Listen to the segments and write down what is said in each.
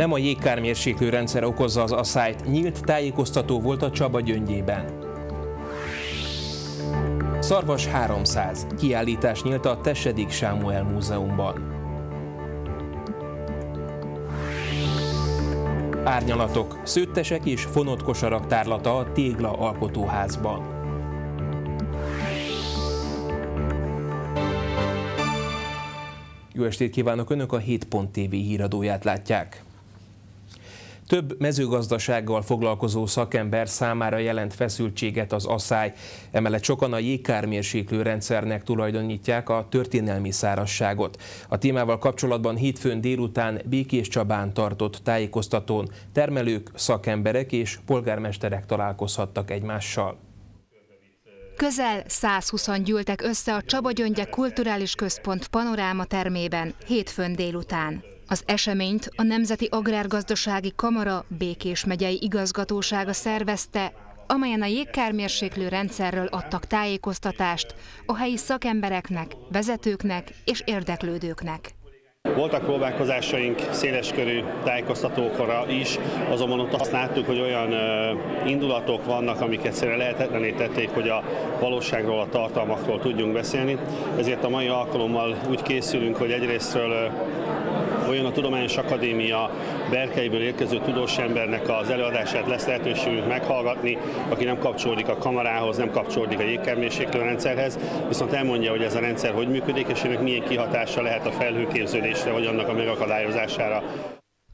Nem a jégkármérséklő rendszer okozza az asszályt, nyílt tájékoztató volt a Csaba gyöngyében. Szarvas 300. Kiállítás nyílt a Tessedik Sámuel Múzeumban. Árnyalatok, szőttesek és fonott kosarak tárlata a Tégla Alkotóházban. Jó estét kívánok! Önök a 7.tv híradóját látják. Több mezőgazdasággal foglalkozó szakember számára jelent feszültséget az asszály, emellett sokan a jégkármérséklő rendszernek tulajdonítják a történelmi szárasságot. A témával kapcsolatban hétfőn délután Békés Csabán tartott tájékoztatón termelők, szakemberek és polgármesterek találkozhattak egymással. Közel 120 gyűltek össze a Csaba Gyöngye Kulturális Központ panoráma termében hétfőn délután. Az eseményt a Nemzeti Agrárgazdasági Kamara Békés megyei igazgatósága szervezte, amelyen a jégkármérséklő rendszerről adtak tájékoztatást a helyi szakembereknek, vezetőknek és érdeklődőknek. Voltak próbálkozásaink széleskörű tájékoztatókra is, azonban ott azt láttuk, hogy olyan indulatok vannak, amiket szere lehetetlené tették, hogy a valóságról, a tartalmakról tudjunk beszélni. Ezért a mai alkalommal úgy készülünk, hogy egyrésztről olyan a Tudományos Akadémia berkeiből érkező tudós embernek az előadását lesz lehetőségünk meghallgatni, aki nem kapcsolódik a kamerához, nem kapcsolódik a jégkármérséklő rendszerhez, viszont elmondja, hogy ez a rendszer hogy működik, és ennek milyen kihatása lehet a felhőképződésre, vagy annak a megakadályozására.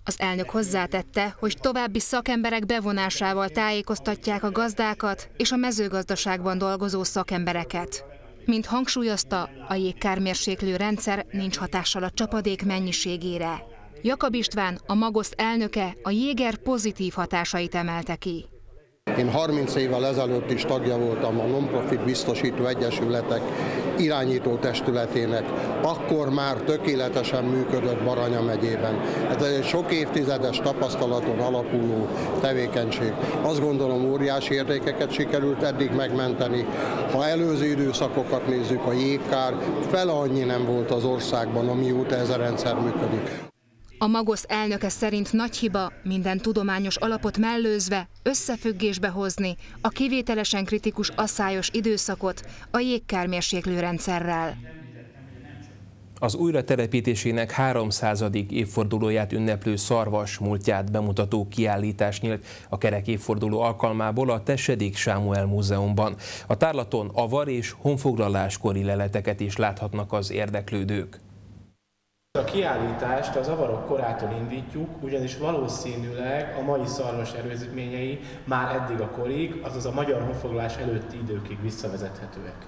Az elnök hozzátette, hogy további szakemberek bevonásával tájékoztatják a gazdákat és a mezőgazdaságban dolgozó szakembereket. Mint hangsúlyozta, a jégkármérséklő rendszer nincs hatással a csapadék mennyiségére. Jakab István, a Magosz elnöke a jéger pozitív hatásait emelte ki. Én 30 évvel ezelőtt is tagja voltam a Nonprofit Biztosító Egyesületek irányító testületének. Akkor már tökéletesen működött Baranya megyében. Ez egy sok évtizedes tapasztalaton alapuló tevékenység. Azt gondolom óriási értékeket sikerült eddig megmenteni. Ha előző időszakokat nézzük, a jégkár fele annyi nem volt az országban, amióta ez a rendszer működik. A Magosz elnöke szerint nagy hiba minden tudományos alapot mellőzve, összefüggésbe hozni a kivételesen kritikus asszályos időszakot a jégkármérséklő rendszerrel. Az újratelepítésének 300. évfordulóját ünneplő szarvas múltját bemutató kiállítás nyílt a kerek évforduló alkalmából a Tessedik Sámuel Múzeumban. A tárlaton avar és honfoglaláskori leleteket is láthatnak az érdeklődők. A kiállítást az avarok korától indítjuk, ugyanis valószínűleg a mai szarvas erőzményei már eddig a korig, azaz a magyar honfoglalás előtti időkig visszavezethetőek.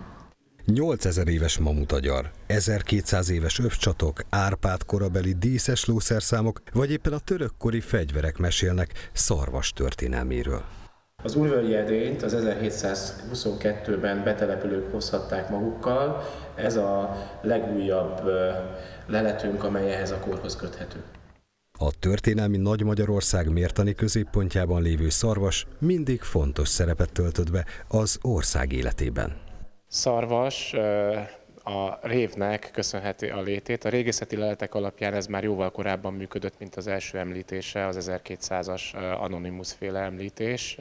8000 éves mamutagyar, 1200 éves övcsatok, Árpád korabeli díszes lószerszámok, vagy éppen a törökkori fegyverek mesélnek szarvas történelméről. Az újvölgyi edényt az 1722-ben betelepülők hozhatták magukkal, ez a legújabb leletünk, amely ehhez a korhoz köthető. A történelmi Nagy Magyarország mértani középpontjában lévő szarvas mindig fontos szerepet töltött be az ország életében. Szarvas a révnek köszönheti a létét. A régészeti leletek alapján ez már jóval korábban működött, mint az első említése, az 1200-as Anonymous féle említés.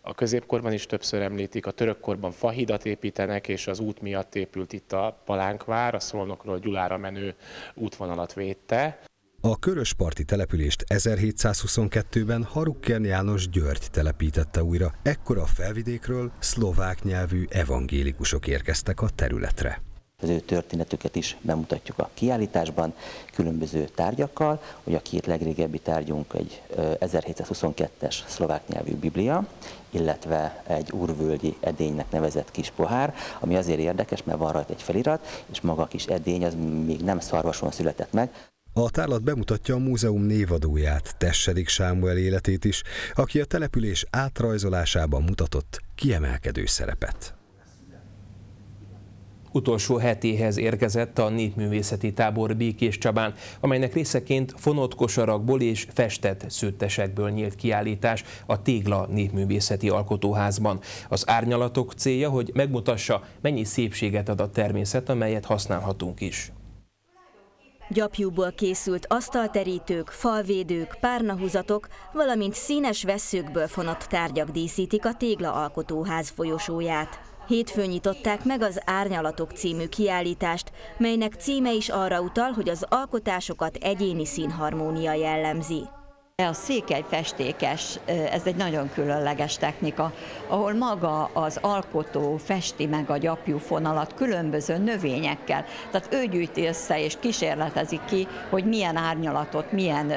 A középkorban is többször említik, a törökkorban fahidat építenek, és az út miatt épült itt a Palánkvár, a Szolnokról Gyulára menő útvonalat védte. A Körösparti települést 1722-ben Harukken János György telepítette újra. Ekkor a felvidékről szlovák nyelvű evangélikusok érkeztek a területre az ő történetüket is bemutatjuk a kiállításban, különböző tárgyakkal. Ugye a két legrégebbi tárgyunk egy 1722-es szlovák nyelvű biblia, illetve egy úrvölgyi edénynek nevezett kis pohár, ami azért érdekes, mert van rajta egy felirat, és maga a kis edény az még nem szarvason született meg, a tárlat bemutatja a múzeum névadóját, Tessedik Sámuel életét is, aki a település átrajzolásában mutatott kiemelkedő szerepet. Utolsó hetéhez érkezett a népművészeti tábor Békés Csabán, amelynek részeként fonott kosarakból és festett szőttesekből nyílt kiállítás a Tégla Népművészeti Alkotóházban. Az árnyalatok célja, hogy megmutassa, mennyi szépséget ad a természet, amelyet használhatunk is. Gyapjúból készült asztalterítők, falvédők, párnahúzatok, valamint színes vesszőkből fonott tárgyak díszítik a tégla-alkotóház folyosóját. Hétfőn nyitották meg az Árnyalatok című kiállítást, melynek címe is arra utal, hogy az alkotásokat egyéni színharmónia jellemzi. A székely festékes, ez egy nagyon különleges technika, ahol maga az alkotó festi meg a gyapjú fonalat különböző növényekkel. Tehát ő gyűjti össze és kísérletezi ki, hogy milyen árnyalatot, milyen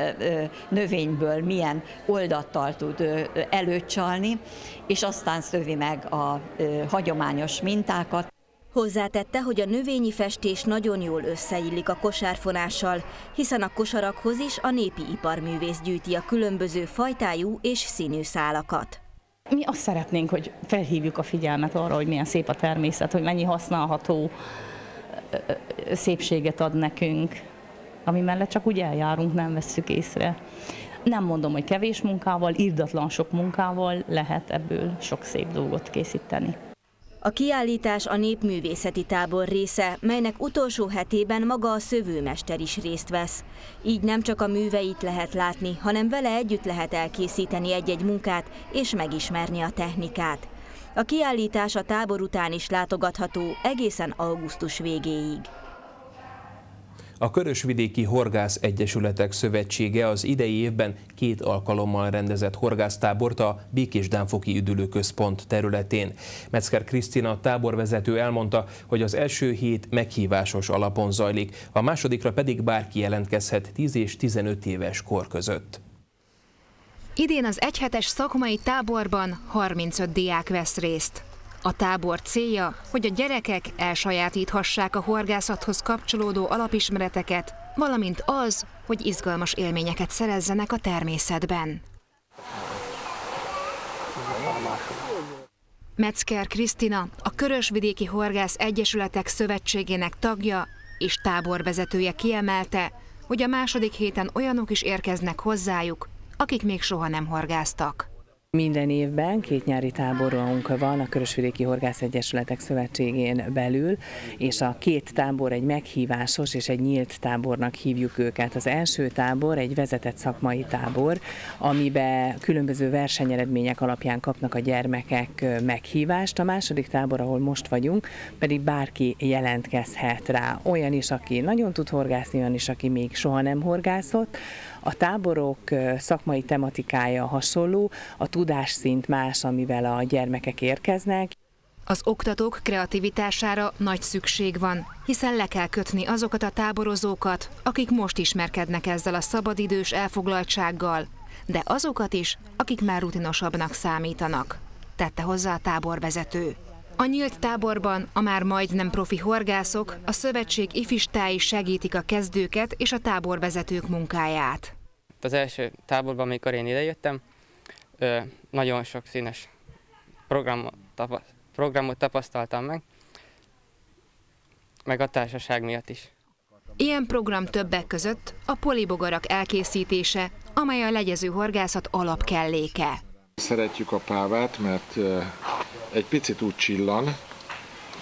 növényből, milyen oldattal tud előcsalni, és aztán szövi meg a hagyományos mintákat. Hozzátette, hogy a növényi festés nagyon jól összeillik a kosárfonással, hiszen a kosarakhoz is a népi iparművész gyűjti a különböző fajtájú és színű szálakat. Mi azt szeretnénk, hogy felhívjuk a figyelmet arra, hogy milyen szép a természet, hogy mennyi használható szépséget ad nekünk, ami mellett csak úgy eljárunk, nem vesszük észre. Nem mondom, hogy kevés munkával, írdatlan sok munkával lehet ebből sok szép dolgot készíteni. A kiállítás a népművészeti tábor része, melynek utolsó hetében maga a szövőmester is részt vesz. Így nem csak a műveit lehet látni, hanem vele együtt lehet elkészíteni egy-egy munkát és megismerni a technikát. A kiállítás a tábor után is látogatható egészen augusztus végéig. A Körösvidéki Horgász Egyesületek Szövetsége az idei évben két alkalommal rendezett horgásztábort a Békés Dánfoki Üdülőközpont területén. Metzger Krisztina táborvezető elmondta, hogy az első hét meghívásos alapon zajlik, a másodikra pedig bárki jelentkezhet 10 és 15 éves kor között. Idén az egyhetes szakmai táborban 35 diák vesz részt. A tábor célja, hogy a gyerekek elsajátíthassák a horgászathoz kapcsolódó alapismereteket, valamint az, hogy izgalmas élményeket szerezzenek a természetben. Metzger Krisztina, a Körösvidéki Horgász Egyesületek Szövetségének tagja és táborvezetője kiemelte, hogy a második héten olyanok is érkeznek hozzájuk, akik még soha nem horgáztak. Minden évben két nyári táborunk van a Körösvidéki Horgász Egyesületek Szövetségén belül, és a két tábor egy meghívásos és egy nyílt tábornak hívjuk őket. Az első tábor egy vezetett szakmai tábor, amiben különböző versenyeredmények alapján kapnak a gyermekek meghívást. A második tábor, ahol most vagyunk, pedig bárki jelentkezhet rá. Olyan is, aki nagyon tud horgászni, olyan is, aki még soha nem horgászott. A táborok szakmai tematikája hasonló, a tudásszint más, amivel a gyermekek érkeznek. Az oktatók kreativitására nagy szükség van, hiszen le kell kötni azokat a táborozókat, akik most ismerkednek ezzel a szabadidős elfoglaltsággal, de azokat is, akik már rutinosabbnak számítanak, tette hozzá a táborvezető. A nyílt táborban a már majdnem profi horgászok, a szövetség ifistái segítik a kezdőket és a táborvezetők munkáját. Az első táborban, amikor én idejöttem, nagyon sok színes programot, programot tapasztaltam meg, meg a társaság miatt is. Ilyen program többek között a polibogarak elkészítése, amely a legyező horgászat alapkelléke. Szeretjük a pávát, mert egy picit úgy csillan,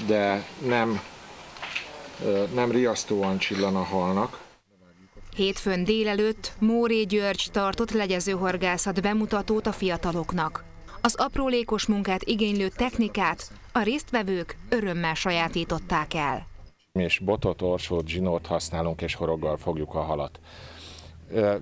de nem, nem riasztóan csillan a halnak. Hétfőn délelőtt Móré György tartott legyezőhorgászat bemutatót a fiataloknak. Az aprólékos munkát igénylő technikát a résztvevők örömmel sajátították el. Mi is botot, orsót, zsinót használunk és horoggal fogjuk a halat.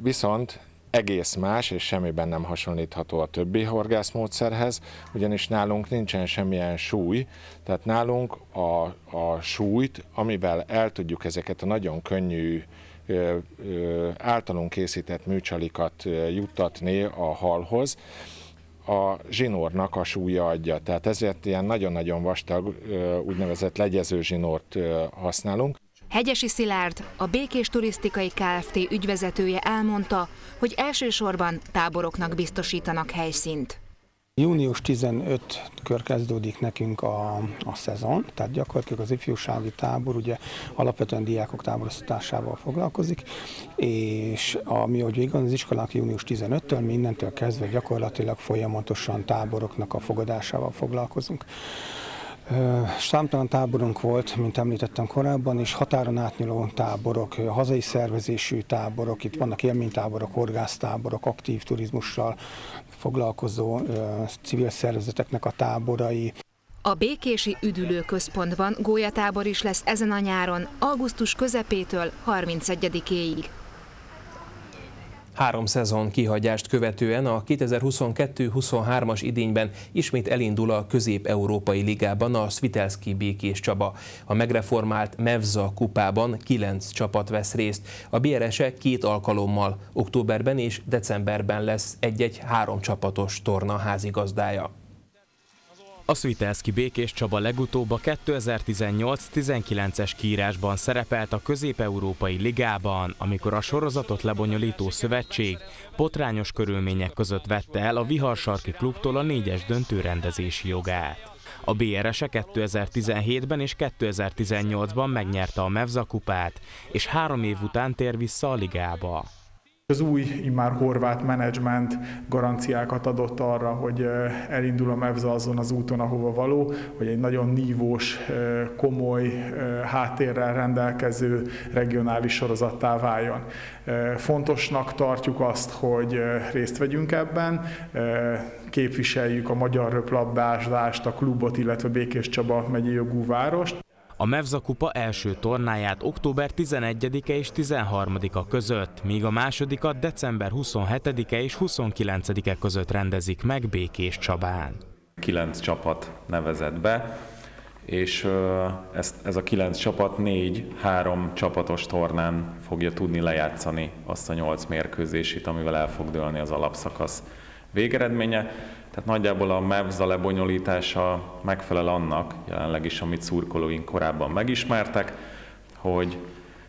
Viszont egész más, és semmiben nem hasonlítható a többi horgászmódszerhez, ugyanis nálunk nincsen semmilyen súly, tehát nálunk a, a súlyt, amivel el tudjuk ezeket a nagyon könnyű általunk készített műcsalikat juttatni a halhoz, a zsinórnak a súlya adja. Tehát ezért ilyen nagyon-nagyon vastag, úgynevezett legyező zsinort használunk. Hegyesi Szilárd, a Békés Turisztikai Kft. ügyvezetője elmondta, hogy elsősorban táboroknak biztosítanak helyszínt. Június 15-kör kezdődik nekünk a, a szezon, tehát gyakorlatilag az ifjúsági tábor ugye alapvetően diákok táboroztatásával foglalkozik, és ami, hogy végül az iskolák június 15-től, mindentől kezdve gyakorlatilag folyamatosan táboroknak a fogadásával foglalkozunk. Számtalan táborunk volt, mint említettem korábban, és határon átnyúló táborok, hazai szervezésű táborok, itt vannak élménytáborok, horgásztáborok, aktív turizmussal foglalkozó civil szervezeteknek a táborai. A Békési Üdülőközpontban gólyatábor is lesz ezen a nyáron, augusztus közepétől 31-éig. Három szezon kihagyást követően a 2022-23-as idényben ismét elindul a Közép-Európai Ligában a Svitelski Békés Csaba. A megreformált Mevza kupában kilenc csapat vesz részt. A BRS-e két alkalommal, októberben és decemberben lesz egy-egy három csapatos torna házigazdája. A Svitelszki Békés Csaba legutóbb a 2018-19-es kiírásban szerepelt a Közép-Európai Ligában, amikor a sorozatot lebonyolító szövetség potrányos körülmények között vette el a Viharsarki klubtól a négyes döntő rendezési jogát. A BRS-e 2017-ben és 2018-ban megnyerte a Mevza kupát, és három év után tér vissza a ligába. Az új, immár horvát menedzsment garanciákat adott arra, hogy elindul a MEVZA azon az úton, ahova való, hogy egy nagyon nívós, komoly háttérrel rendelkező regionális sorozattá váljon. Fontosnak tartjuk azt, hogy részt vegyünk ebben, képviseljük a magyar röplabdázást, a klubot, illetve Békés Csaba megyei jogú várost. A Mevza kupa első tornáját október 11-e és 13-a között, míg a másodikat december 27-e és 29-e között rendezik meg Békés Csabán. Kilenc csapat nevezett be, és ez, ez a kilenc csapat négy, három csapatos tornán fogja tudni lejátszani azt a nyolc mérkőzését, amivel el fog dőlni az alapszakasz végeredménye. Tehát nagyjából a MEVZA lebonyolítása megfelel annak, jelenleg is, amit szurkolóink korábban megismertek, hogy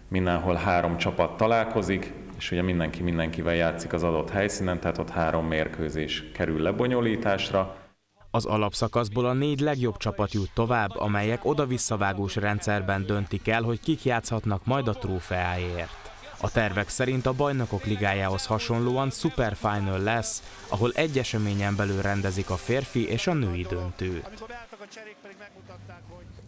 mindenhol három csapat találkozik, és ugye mindenki mindenkivel játszik az adott helyszínen, tehát ott három mérkőzés kerül lebonyolításra. Az alapszakaszból a négy legjobb csapat jut tovább, amelyek oda-visszavágós rendszerben döntik el, hogy kik játszhatnak majd a trófeáért. A tervek szerint a bajnokok ligájához hasonlóan Super Final lesz, ahol egy eseményen belül rendezik a férfi és a női döntőt.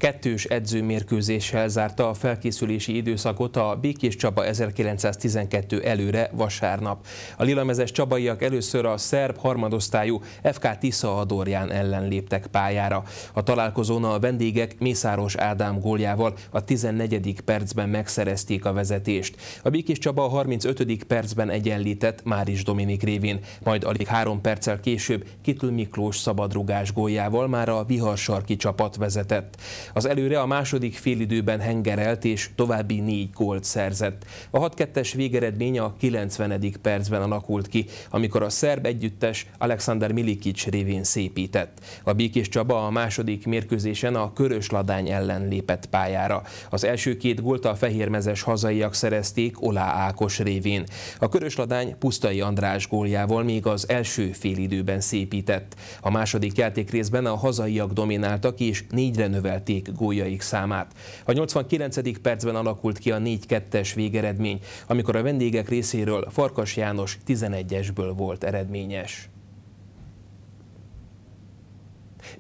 Kettős edzőmérkőzéssel zárta a felkészülési időszakot a Békés Csaba 1912 előre vasárnap. A lilamezes csabaiak először a szerb harmadosztályú FK Tisza Adorján ellen léptek pályára. A találkozón a vendégek Mészáros Ádám góljával a 14. percben megszerezték a vezetést. A Békés Csaba a 35. percben egyenlített Máris Dominik révén, majd alig három perccel később Kitl Miklós szabadrugás góljával már a viharsarki csapat vezetett. Az előre a második félidőben hengerelt és további négy gólt szerzett. A 6-2-es végeredmény a 90. percben alakult ki, amikor a szerb együttes Alexander Milikic révén szépített. A Békés Csaba a második mérkőzésen a Körös Ladány ellen lépett pályára. Az első két gólt a fehérmezes hazaiak szerezték Olá Ákos révén. A Körös Ladány Pusztai András góljával még az első félidőben szépített. A második játékrészben a hazaiak domináltak és négyre növelték góljaik számát. A 89. percben alakult ki a 4-2-es végeredmény, amikor a vendégek részéről Farkas János 11-esből volt eredményes.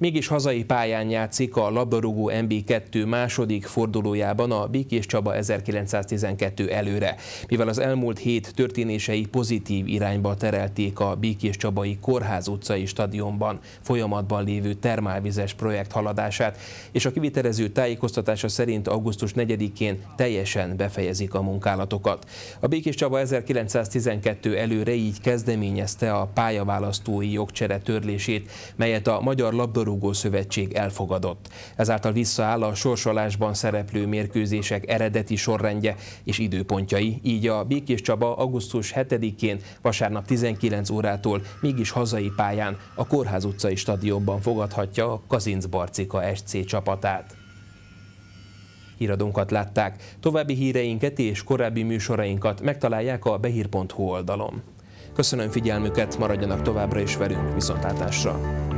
Mégis hazai pályán játszik a labdarúgó MB2 második fordulójában a Békés Csaba 1912 előre, mivel az elmúlt hét történései pozitív irányba terelték a Békés Csabai Kórház utcai stadionban folyamatban lévő termálvizes projekt haladását, és a kivitelező tájékoztatása szerint augusztus 4-én teljesen befejezik a munkálatokat. A Békés Csaba 1912 előre így kezdeményezte a pályaválasztói jogcsere törlését, melyet a Magyar Labdarúgó labdarúgó szövetség elfogadott. Ezáltal visszaáll a sorsolásban szereplő mérkőzések eredeti sorrendje és időpontjai, így a Békés Csaba augusztus 7-én vasárnap 19 órától mégis hazai pályán a Kórház utcai stadionban fogadhatja a Kazinc Barcika SC csapatát. Híradónkat látták. További híreinket és korábbi műsorainkat megtalálják a behír.hu oldalon. Köszönöm figyelmüket, maradjanak továbbra is velünk, viszontlátásra!